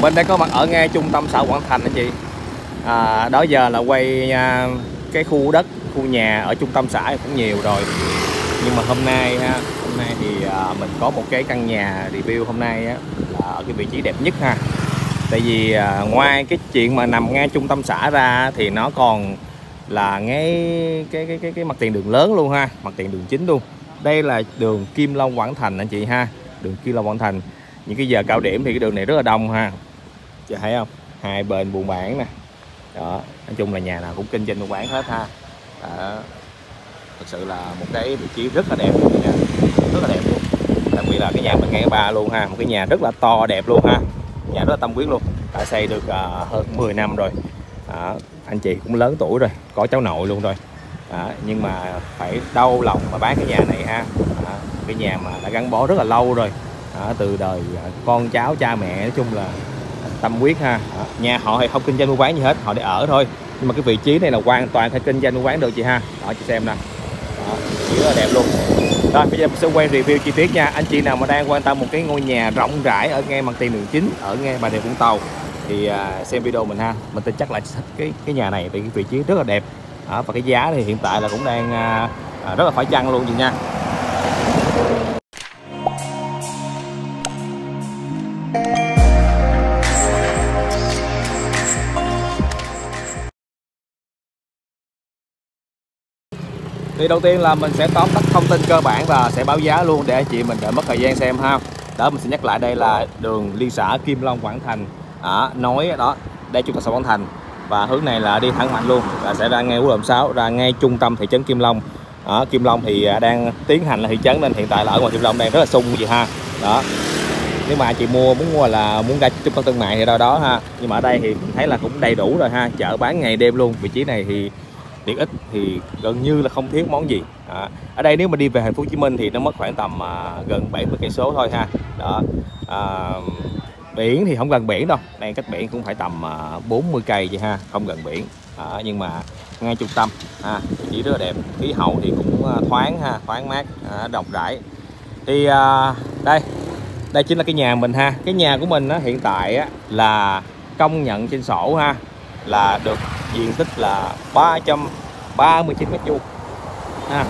mình đang có mặt ở ngay trung tâm xã Quảng Thành anh chị à, Đó giờ là quay à, cái khu đất, khu nhà ở trung tâm xã cũng nhiều rồi Nhưng mà hôm nay ha, hôm nay thì à, mình có một cái căn nhà review hôm nay á, là ở cái vị trí đẹp nhất ha Tại vì à, ngoài cái chuyện mà nằm ngay trung tâm xã ra thì nó còn là ngay cái cái cái cái mặt tiền đường lớn luôn ha, mặt tiền đường chính luôn. Đây là đường Kim Long Quảng Thành anh chị ha, đường Kim Long Quảng Thành. Những cái giờ cao điểm thì cái đường này rất là đông ha. Chị thấy không? Hai bên buôn bán nè. Đó, nói chung là nhà nào cũng kinh doanh buôn bán hết ha. Đó. Thực sự là một cái vị trí rất là đẹp nha. Rất là đẹp luôn. Đặc biệt là cái nhà mình ngay ba luôn ha, một cái nhà rất là to đẹp luôn ha. Nhà rất là tâm huyết luôn. Đã xây được uh, hơn 10 năm rồi. Đó, anh chị cũng lớn tuổi rồi có cháu nội luôn rồi đó, nhưng mà phải đau lòng mà bán cái nhà này ha đó, cái nhà mà đã gắn bó rất là lâu rồi đó, từ đời à, con cháu cha mẹ nói chung là tâm huyết ha. Đó, nhà họ thì không kinh doanh mua bán gì hết họ để ở thôi. Nhưng mà cái vị trí này là hoàn toàn phải kinh doanh mua bán được chị ha. Đó chị xem nè. Rất là đẹp luôn. Rồi bây giờ mình sẽ quay review chi tiết nha. Anh chị nào mà đang quan tâm một cái ngôi nhà rộng rãi ở ngay mặt tiền đường chính ở ngay bà rịa vũng tàu thì à, xem video mình ha. Mình tin chắc là cái cái nhà này thì cái vị trí rất là đẹp. À, và cái giá thì hiện tại là cũng đang à, à, rất là phải chăng luôn chị nha thì đầu tiên là mình sẽ tóm tắt thông tin cơ bản và sẽ báo giá luôn để anh chị mình đỡ mất thời gian xem ha. Đó mình sẽ nhắc lại đây là đường liên xã Kim Long Quảng Thành. À, nói đó đây chúng ta sẽ Quảng Thành. Và hướng này là đi thẳng mạnh luôn và sẽ ra ngay quốc lộ 6 ra ngay trung tâm thị trấn Kim Long. Ở Kim Long thì à, đang tiến hành là thị trấn nên hiện tại là ở ngoài Kim Long đang rất là sung gì ha. Đó. Nếu mà chị mua muốn mua là muốn ra trung tâm thương mại thì đâu đó ha. Nhưng mà ở đây thì mình thấy là cũng đầy đủ rồi ha chợ bán ngày đêm luôn. Vị trí này thì tiện ích thì gần như là không thiếu món gì. À, ở đây nếu mà đi về thành phố Hồ Chí Minh thì nó mất khoảng tầm à, gần 70 cây số thôi ha. Đó. À, biển thì không gần biển đâu. Đang cách biển cũng phải tầm à, 40 cây vậy ha không gần biển. À, nhưng mà ngay trung tâm à, chỉ rất là đẹp. Khí hậu thì cũng à, thoáng ha thoáng mát à, rộng rãi. Thì à, đây đây chính là cái nhà mình ha. Cái nhà của mình á, hiện tại á, là công nhận trên sổ ha là được diện tích là 339 mét vuông. Ha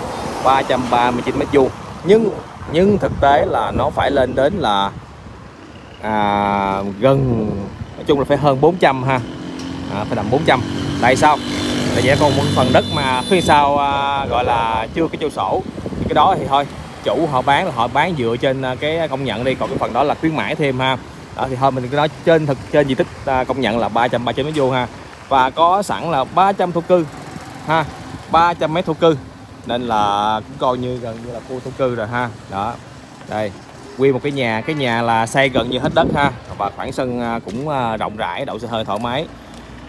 339 mét vuông. Nhưng nhưng thực tế là nó phải lên đến là à, gần nói chung là phải hơn 400 ha. À, phải tầm 400 tại sao? Tại vì còn một phần đất mà phía sau à, gọi là chưa cái châu sổ. Thì cái đó thì thôi chủ họ bán là họ bán dựa trên à, cái công nhận đi. Còn cái phần đó là khuyến mãi thêm ha. Đó, thì thôi mình nói trên thực trên diện tích à, công nhận là 339 mét vuông ha và có sẵn là 300 thổ cư, ha 300 mét thổ cư. Nên là cũng coi như gần như là khu thổ cư rồi ha. Đó, đây quy một cái nhà cái nhà là xây gần như hết đất ha. Và khoảng sân à, cũng à, rộng rãi đậu xe hơi thoải mái.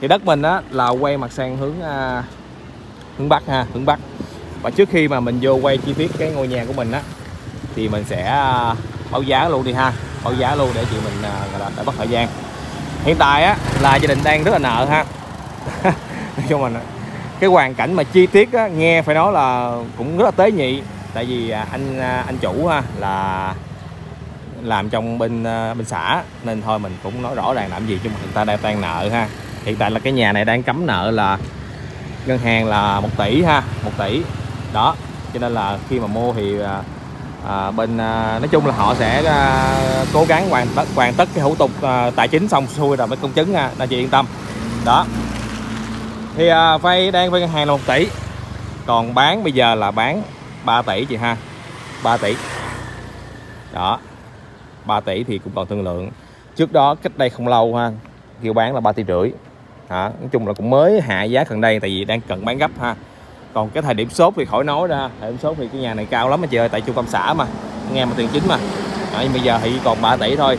Thì đất mình á, là quay mặt sang hướng à, hướng bắc ha, hướng bắc. Và trước khi mà mình vô quay chi tiết cái ngôi nhà của mình á, thì mình sẽ báo giá luôn đi ha. Báo giá luôn để chị mình gọi là đã mất thời gian. Hiện tại á, là gia đình đang rất là nợ ha. nói chung là cái hoàn cảnh mà chi tiết á, nghe phải nói là cũng rất là tế nhị. Tại vì à, anh à, anh chủ ha là làm trong bên à, bên xã nên thôi mình cũng nói rõ ràng làm gì chứ mà người ta đang tan nợ ha. Hiện tại là cái nhà này đang cấm nợ là ngân hàng là một tỷ ha một tỷ. Đó cho nên là khi mà mua thì à bên à, nói chung là họ sẽ à, cố gắng hoàn tất hoàn tất cái thủ tục à, tài chính xong xuôi rồi mới công chứng ha nên chị yên tâm. Đó thì à, vay đang vay ngân hàng là 1 tỷ. Còn bán bây giờ là bán 3 tỷ chị ha. 3 tỷ. Đó. 3 tỷ thì cũng còn thương lượng. Trước đó cách đây không lâu ha kêu bán là 3 tỷ rưỡi. Hả nói chung là cũng mới hạ giá gần đây tại vì đang cần bán gấp ha. Còn cái thời điểm sốt thì khỏi nói ra. Thời điểm sốt thì cái nhà này cao lắm mà chị ơi tại trung tâm xã mà nghe mà tiền chính mà. Đó, nhưng bây giờ thì còn 3 tỷ thôi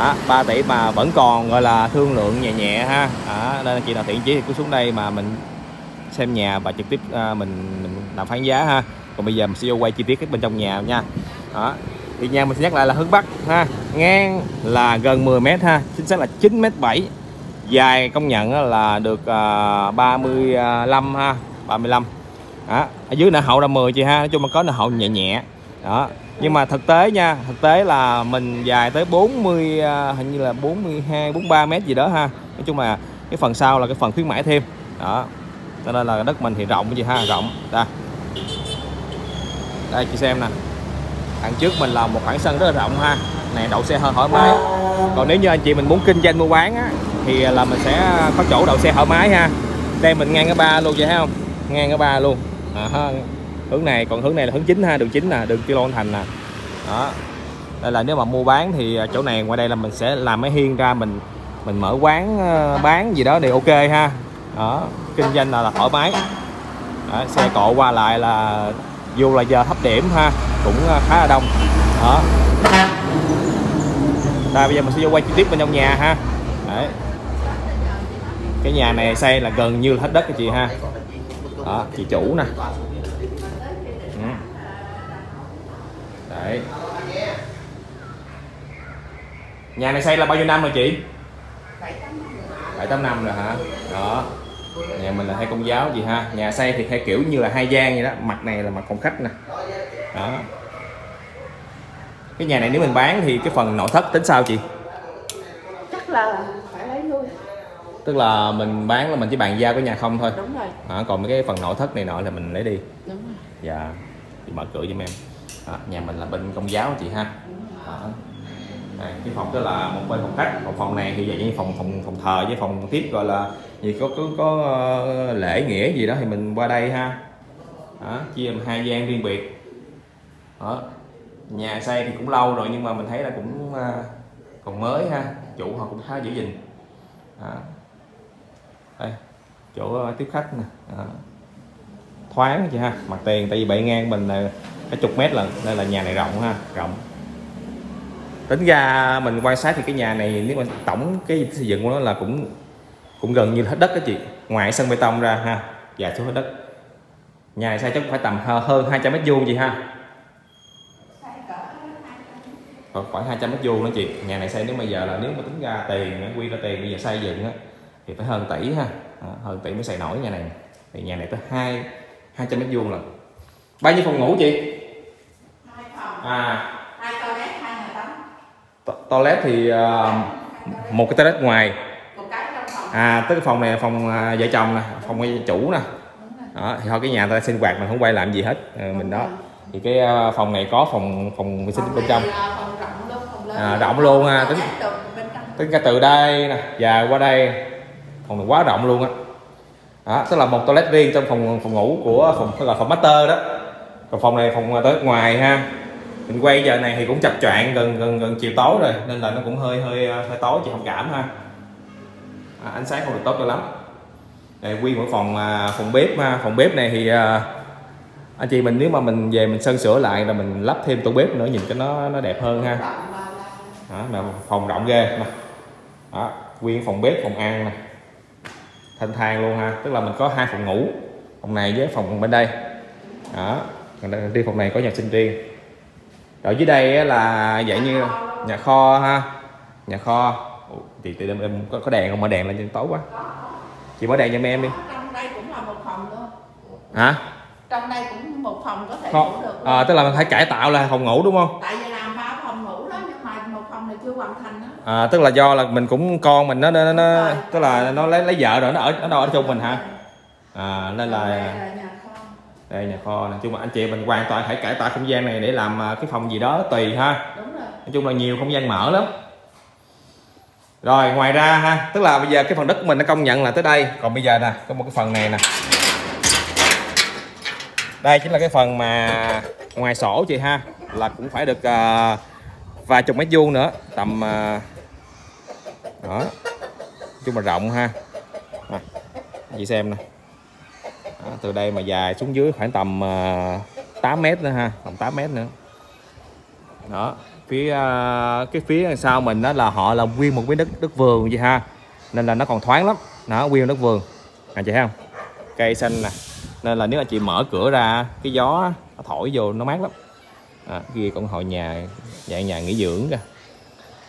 đó, 3 tỷ mà vẫn còn gọi là thương lượng nhẹ nhẹ ha. Đó, nên chị nào thiện chí thì cứ xuống đây mà mình xem nhà và trực tiếp à, mình mình làm phán giá ha. Còn bây giờ mình sẽ vô quay chi tiết cái bên trong nhà nha. Đó thì nhà mình sẽ nhắc lại là hướng bắc ha. Ngang là gần 10 mét ha chính xác là 9 mét 7 dài công nhận là được à, 35 ha 35 đó. ở dưới nợ hậu là 10 chị ha nói chung là có nợ hậu nhẹ nhẹ đó. Nhưng mà thực tế nha thực tế là mình dài tới 40 à, hình như là 42 43 mét gì đó ha. Nói chung là cái phần sau là cái phần khuyến mãi thêm. Đó. Cho nên là đất mình thì rộng gì ha rộng. Đây đây chị xem nè. Đằng trước mình là một khoảng sân rất là rộng ha. Này đậu xe hơi thoải mái. Còn nếu như anh chị mình muốn kinh doanh mua bán á, thì là mình sẽ có chỗ đậu xe thoải mái ha. Đây mình ngang cái ba luôn vậy thấy không? Ngang cái ba luôn. À hướng này còn hướng này là hướng chính ha đường chính nè đường kilo thành nè. Đó. Đây là nếu mà mua bán thì à, chỗ này ngoài đây là mình sẽ làm cái hiên ra mình mình mở quán ờ, bán gì đó thì ok ha. Đó kinh doanh là, là thoải mái. Đó, xe cộ qua lại là dù là giờ thấp điểm ha cũng ờ, khá là đông. Đó. Đây bây giờ mình sẽ vô quay chi tiết bên trong nhà ha. Đấy. cái nhà này xây là gần như là hết đất các chị ha. Đó chị chủ nè. Đấy. Nhà này xây là bao nhiêu năm rồi chị? Bảy tám năm rồi hả? Đó. Nhà mình là hai công giáo gì ha. Nhà xây thì theo kiểu như là hai gian vậy đó. Mặt này là mặt phòng khách nè. Đó. Cái nhà này nếu mình bán thì cái phần nội thất tính sao chị? Chắc là phải lấy luôn. Tức là mình bán là mình chỉ bàn giao cái nhà không thôi. Đúng rồi. À, còn mấy cái phần nội thất này nọ là mình lấy đi. Đúng rồi. Dạ. Thì mở cửa giùm em à, nhà mình là bên công giáo chị ha à. Cái phòng đó là một bên phòng khách còn phòng này thì dạng như phòng phòng phòng thờ với phòng tiếp gọi là gì có có, có ờ, lễ nghĩa gì đó thì mình qua đây ha đó, chia làm hai gian riêng biệt đó. nhà xây thì cũng lâu rồi nhưng mà mình thấy là cũng còn mới ha chủ họ cũng khá giữ gìn đó. đây chỗ tiếp khách nè đó. thoáng chị ha mặt tiền tại vì bảy ngang mình là cả chục mét lần nên là nhà này rộng ha, rộng. Tính ra mình quan sát thì cái nhà này nếu mà tổng cái xây dựng của nó là cũng cũng gần như hết đất đó chị. Ngoài sân bê tông ra ha dài xuống hết đất. Nhà này xây chắc phải tầm hơn 200 mét vuông chị ha? Còn khoảng 200 mét vuông đó chị. Nhà này xây nếu bây giờ là nếu mà tính ra tiền quy ra tiền bây giờ xây dựng á, thì phải hơn tỷ ha. Hơn tỷ mới xây nổi nhà này. Thì nhà này tới hai 200 mét vuông lần bao nhiêu phòng ngủ chị? À. Hai toilet hai nhà tắm. To- toilet thì ờ, một cái toilet ngoài. Một cái trong phòng. À tức cái phòng này phòng à, vợ chồng nè phòng cái chủ nè. Đó thì thôi cái nhà ta sinh hoạt mình không quay làm gì hết Ờ, mình đó. Thì cái à, phòng này có phòng phòng vệ sinh bên trong. phòng rộng luôn phòng lớn. À, rộng luôn ha, tính- tính ra từ đây nè dài qua đây. Phòng này quá rộng luôn á. Đó tức là một toilet riêng trong phòng phòng ngủ của phòng là phòng master đó. Còn phòng này phòng tới ngoài ha mình quay giờ này thì cũng chập choạng gần gần gần chiều tối rồi nên là nó cũng hơi hơi hơi tối chị thông cảm ha. À, ánh sáng không được tốt cho lắm. Đây quy một phòng à, phòng bếp ha. Phòng bếp này thì à, anh chị mình nếu mà mình về mình sơn sửa lại là mình lắp thêm tủ bếp nữa nhìn cho nó nó đẹp hơn ha. Là đó, mà phòng rộng ghê. Nè. Đó nguyên phòng bếp phòng ăn nè. Thanh thang luôn ha. Tức là mình có hai phòng ngủ phòng này với phòng bên đây. Đó đi phòng này có nhà sinh riêng rồi dưới đây là dạng như nhà kho ha. Nhà kho. Ủa, thì từ em, em có, có đèn không? Mở đèn lên trên tối quá. Chị mở đèn cho em đi. Trong đây cũng là một phòng luôn. Hả? Trong đây cũng một phòng có thể kho. ngủ được. À, tức là mình phải cải tạo là phòng ngủ đúng không? Tại vì làm ba phòng ngủ đó nhưng mà một phòng này chưa hoàn thành đó. À, tức là do là mình cũng con mình nó nó, nó tức là nó lấy lấy vợ rồi nó ở nó đâu ở chung mình hả? À, nên là là đây nhà kho nè. Chung là anh chị mình hoàn toàn phải cải tạo không gian này để làm à, cái phòng gì đó tùy ha. Đúng rồi. Nói chung là nhiều không gian mở lắm. Rồi ngoài ra ha tức là bây giờ cái phần đất của mình nó công nhận là tới đây. Còn bây giờ nè có một cái phần này nè. Đây chính là cái phần mà ngoài sổ chị ha là cũng phải được à, vài chục mét vuông nữa tầm à, đó. Nói chung là rộng ha. À, chị xem nè đó, từ đây mà dài xuống dưới khoảng tầm ờ, uh, 8 mét nữa ha tầm 8 mét nữa. Đó phía ờ, cái phía sau mình đó là họ là nguyên một cái đất đất vườn vậy ha. Nên là nó còn thoáng lắm. Nó nguyên đất vườn. Anh chị thấy không? Cây xanh nè. Nên là nếu anh chị mở cửa ra cái gió nó thổi vô nó mát lắm. À, kia cũng hội nhà dạng nhà nghỉ dưỡng kìa.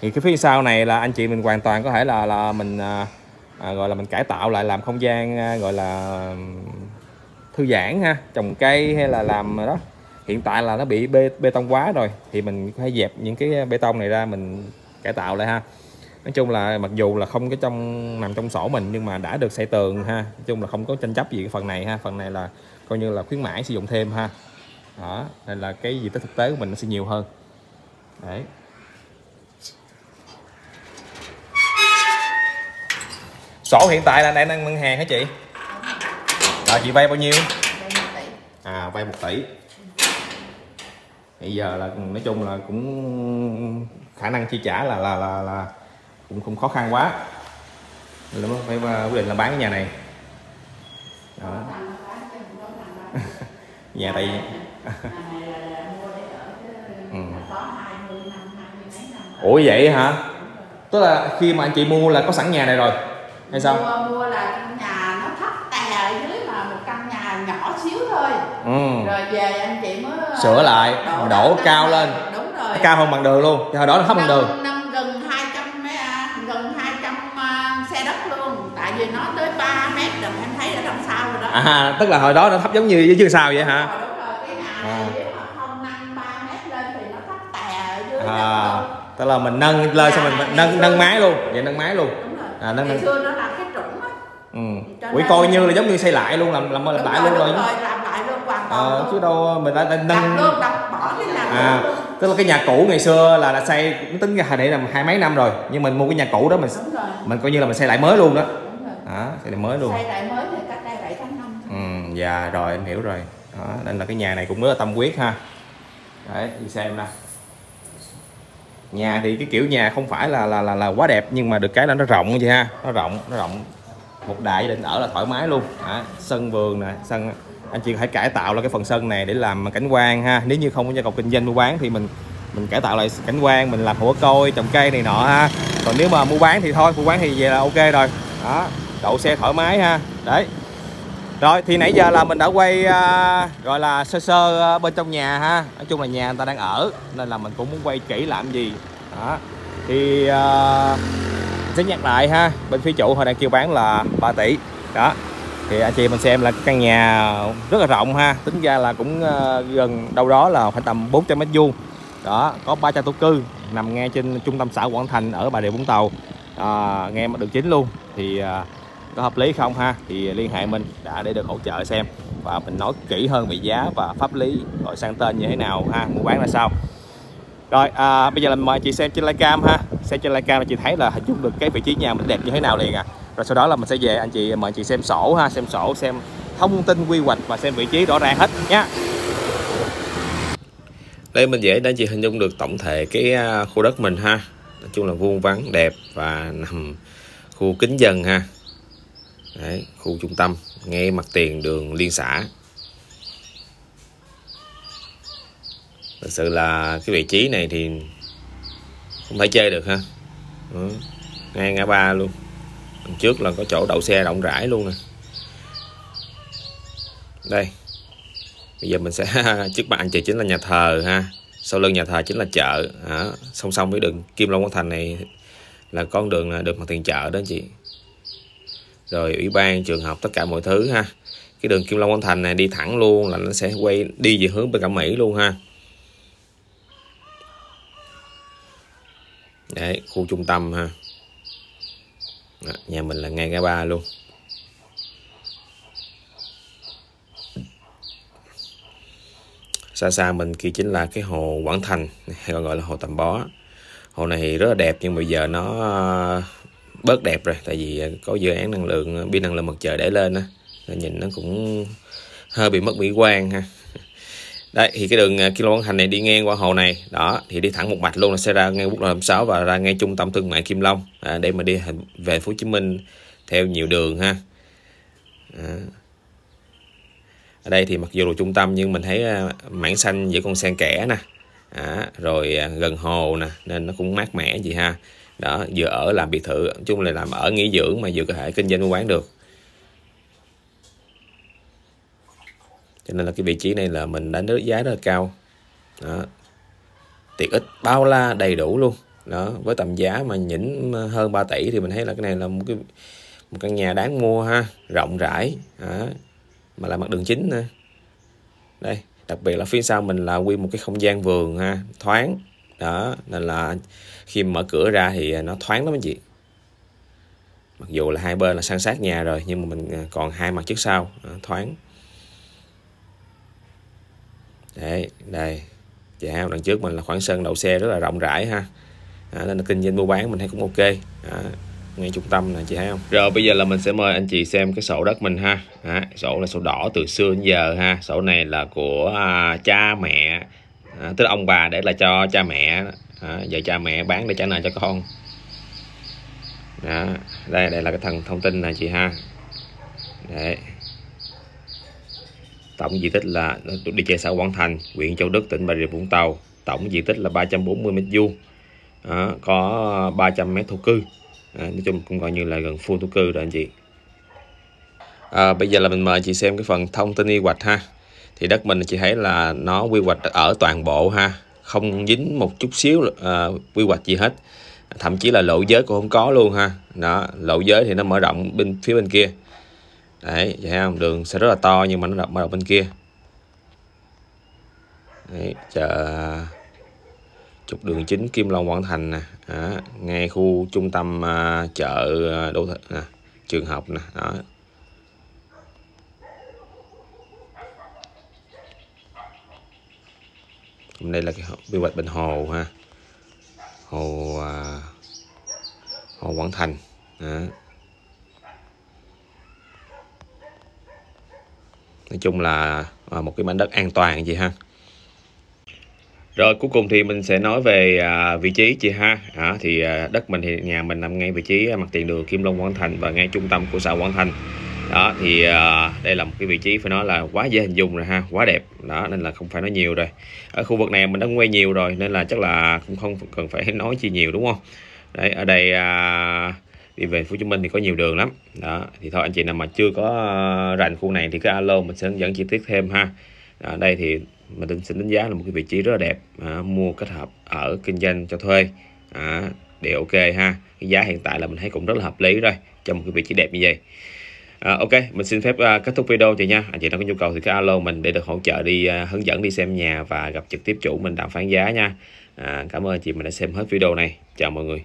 Thì cái phía sau này là anh chị mình hoàn toàn có thể là là mình ờ, à, gọi là mình cải tạo lại làm không gian à, gọi là thư giãn ha trồng cây hay là làm đó. Hiện tại là nó bị bê, bê tông quá rồi thì mình phải dẹp những cái bê tông này ra mình cải tạo lại ha. Nói chung là mặc dù là không có trong nằm trong sổ mình nhưng mà đã được xây tường ha. Nói chung là không có tranh chấp gì cái phần này ha. Phần này là coi như là khuyến mãi sử dụng thêm ha. Đó nên là cái gì tới thực tế của mình nó sẽ nhiều hơn. Đấy. Sổ hiện tại là đang đang ngân hàng hả chị? Rồi chị vay bao nhiêu? À vay một tỷ. Bây giờ là nói chung là cũng khả năng chi trả là là là, là cũng không khó khăn quá. Nên mới phải ờ, quyết định là bán cái nhà này. Đó. Nhà tại Ừ. có 20 năm, 20 mấy năm rồi. ủa vậy hả? Tức là khi mà anh chị mua là có sẵn nhà này rồi hay sao? Mua, mua là căn nhà nó thấp tè ở dưới mà một căn nhà nhỏ xíu thôi. Ừ. Rồi về anh chị mới Sửa lại, đổ đất cao lên. Đúng rồi. cao hơn bằng đường luôn hồi đó nó thấp bằng đường. Năm, gần 200 mấy à, gần 200 à, xe đất luôn. Tại vì nó tới 3 mét rồi em thấy ở đằng sau rồi đó. À tức là hồi đó nó thấp giống như dưới sao vậy hả? Rồi, đúng rồi. Cái À. nếu mà không nâng 3 mét lên thì nó thấp tè ở dưới à tức là mình nâng lên xong mình mình nâng nâng mái luôn vậy nâng mái luôn. Đúng rồi. À, nâng- nâng. xưa nó là cái trũng á. Ừ. Cho coi như là giống như xây lại luôn làm làm làm lại rồi, luôn rồi. rồi làm lại luôn hoàn toàn ờ, luôn. chứ đâu mình đã, đã nâng luôn đập bỏ cái nhà à luôn. tức là cái nhà cũ ngày xưa là đã xây nó tính ra để là hai mấy năm rồi nhưng mình mua cái nhà cũ đó mình mình coi như là mình xây lại mới luôn đó. Đó xây lại mới luôn. Xây lại mới thì cách đây 7 tháng năm ừ dạ rồi em hiểu rồi. Đó nên là cái nhà này cũng rất là tâm huyết ha. Đấy đi xem nè. Nhà thì cái kiểu nhà không phải là là là, là quá đẹp nhưng mà được cái là nó rộng vậy ha. Nó rộng nó rộng. Một đại đình ở là thoải mái luôn. Đó, sân vườn nè sân anh chị hãy cải tạo là cái phần sân này để làm cảnh quan ha. Nếu như không có nhu cầu kinh doanh mua bán thì mình mình cải tạo lại cảnh quan mình làm hổ côi trồng cây này nọ ha. Còn nếu mà mua bán thì thôi mua bán thì về là ok rồi. Đó đậu xe thoải mái ha. Đấy. Rồi thì nãy giờ là mình đã quay à, gọi là sơ sơ à, bên trong nhà ha. Nói chung là nhà người ta đang ở nên là mình cũng muốn quay kỹ làm gì. Đó. Thì à, mình sẽ nhắc lại ha bên phía chủ họ đang kêu bán là 3 tỷ. Đó thì anh chị mình xem là căn nhà rất là rộng ha. Tính ra là cũng ờ, gần đâu đó là khoảng tầm 400 mét vuông. Đó có 300 tổ cư nằm ngay trên trung tâm xã Quảng Thành ở Bà Rịa Vũng Tàu. Ờ, à, nghe mặt đường chính luôn. Thì à, có hợp lý không ha? Thì liên hệ mình đã để được hỗ trợ xem. Và mình nói kỹ hơn về giá và pháp lý rồi sang tên như thế nào ha mua bán là sao. Rồi à, bây giờ là mời chị xem trên livecam ha. Xem trên livecam là chị thấy là hình dung được cái vị trí nhà mình đẹp như thế nào liền à rồi sau đó là mình sẽ về anh chị mời anh chị xem sổ ha xem sổ xem thông tin quy hoạch và xem vị trí rõ ràng hết nhé đây mình dễ để anh chị hình dung được tổng thể cái à, khu đất mình ha. Nói chung là vuông vắn đẹp và nằm khu kính dân ha. Đấy, khu trung tâm ngay mặt tiền đường liên xã. Thật sự là cái vị trí này thì không thể chơi được ha. Ừ. ngay ngã ba luôn. Đằng trước là có chỗ đậu xe rộng rãi luôn nè. Đây. Bây giờ mình sẽ trước mặt anh chị chính là nhà thờ ha. Sau lưng nhà thờ chính là chợ. À, song song với đường Kim Long quang Thành này là con đường là được mặt tiền chợ đó anh chị. Rồi ủy ban trường học tất cả mọi thứ ha. Cái đường Kim Long quang Thành này đi thẳng luôn là nó sẽ quay đi về hướng bên Cẩm Mỹ luôn ha. Đấy khu trung tâm ha. Đó, nhà mình là ngay ngã ba luôn. Xa xa mình kia chính là cái hồ Quảng Thành hay còn gọi là hồ Tầm Bó. Hồ này rất là đẹp nhưng bây giờ nó ờ, bớt đẹp rồi tại vì có dự án năng lượng pin năng lượng mặt trời để lên á. Nhìn nó cũng hơi bị mất mỹ quan ha đấy thì cái đường à, Kim Long Quảng Thành này đi ngang qua hồ này đó thì đi thẳng một mạch luôn là sẽ ra ngay quốc lộ 26 và ra ngay trung tâm thương mại Kim Long à, để mà đi về Phố Hồ Chí Minh theo nhiều đường ha. À. ở đây thì mặc dù là trung tâm nhưng mình thấy à, mảng xanh giữa con sen kẽ nè à, rồi gần hồ nè nên nó cũng mát mẻ gì ha. Đó vừa ở làm biệt thự nói chung là làm ở nghỉ dưỡng mà vừa có thể kinh doanh mua bán được. Cho nên là cái vị trí này là mình đánh rất giá rất là cao. Đó. Tiện ích bao la đầy đủ luôn. Đó. Với tầm giá mà nhỉnh hơn 3 tỷ thì mình thấy là cái này là một cái, một căn nhà đáng mua ha. Rộng rãi. Đó. mà là mặt đường chính nè. Đây, đặc biệt là phía sau mình là quy một cái không gian vườn ha. Thoáng. Đó. Nên là khi mở cửa ra thì nó thoáng lắm anh chị. Mặc dù là hai bên là san sát nhà rồi, nhưng mà mình à, còn hai mặt trước sau. Thoáng đấy đây. Dạ đằng trước mình là khoảng sân đậu xe rất là rộng rãi ha. À, nên là kinh doanh mua bán mình thấy cũng ok. À, ngay trung tâm nè chị thấy không rồi bây giờ là mình sẽ mời anh chị xem cái sổ đất mình ha. À, sổ là sổ đỏ từ xưa đến giờ ha. Sổ này là của à, cha mẹ. À, tức là ông bà để là cho cha mẹ. À, giờ cha mẹ bán để trả nợ cho con. Đó. đây đây là cái thần thông tin này chị ha đấy tổng diện tích là đi chạy xã Quảng Thành huyện Châu Đức tỉnh Bà Rịa Vũng Tàu. Tổng diện tích là 340 mét vuông. Có 300 mét thổ cư. À, nói chung cũng coi như là gần full thổ cư rồi anh chị. À, bây giờ là mình mời chị xem cái phần thông tin quy hoạch ha. Thì đất mình chị thấy là nó quy hoạch ở toàn bộ ha. Không dính một chút xíu à, quy hoạch gì hết. Thậm chí là lộ giới cũng không có luôn ha. Đó lộ giới thì nó mở rộng bên phía bên kia đấy thấy không? Đường sẽ rất là to nhưng mà nó mở bên kia. Đấy, chợ trục đường chính Kim Long Quảng Thành nè. À, ngay khu trung tâm à, chợ à, đô thị nè trường học nè. Đó. Đây là cái quy hoạch bên hồ ha. Hồ à, hồ Quảng Thành. Đó. Nói chung là à, một cái mảnh đất an toàn chị ha. Rồi cuối cùng thì mình sẽ nói về à, vị trí chị ha. À, thì à, đất mình thì nhà mình nằm ngay vị trí à, mặt tiền đường Kim Long Quảng Thành và ngay trung tâm của xã Quảng Thành. Đó thì à, đây là một cái vị trí phải nói là quá dễ hình dung rồi ha quá đẹp. Đó nên là không phải nói nhiều rồi. Ở khu vực này mình đã quay nhiều rồi nên là chắc là cũng không cần phải nói chi nhiều đúng không? Đấy ở đây à, đi về Phú Chí Minh thì có nhiều đường lắm đó thì thôi anh chị nào mà chưa có ờ, rành khu này thì cứ alo mình sẽ hướng dẫn chi tiết thêm ha ở đây thì mình xin đánh giá là một cái vị trí rất là đẹp à, mua kết hợp ở kinh doanh cho thuê à, đều ok ha cái giá hiện tại là mình thấy cũng rất là hợp lý rồi cho một cái vị trí đẹp như vậy À, ok, mình xin phép uh, kết thúc video chị nha. Anh chị nào có nhu cầu thì cứ alo mình để được hỗ trợ đi uh, hướng dẫn đi xem nhà và gặp trực tiếp chủ mình đàm phán giá nha. À, cảm ơn chị mình đã xem hết video này. Chào mọi người.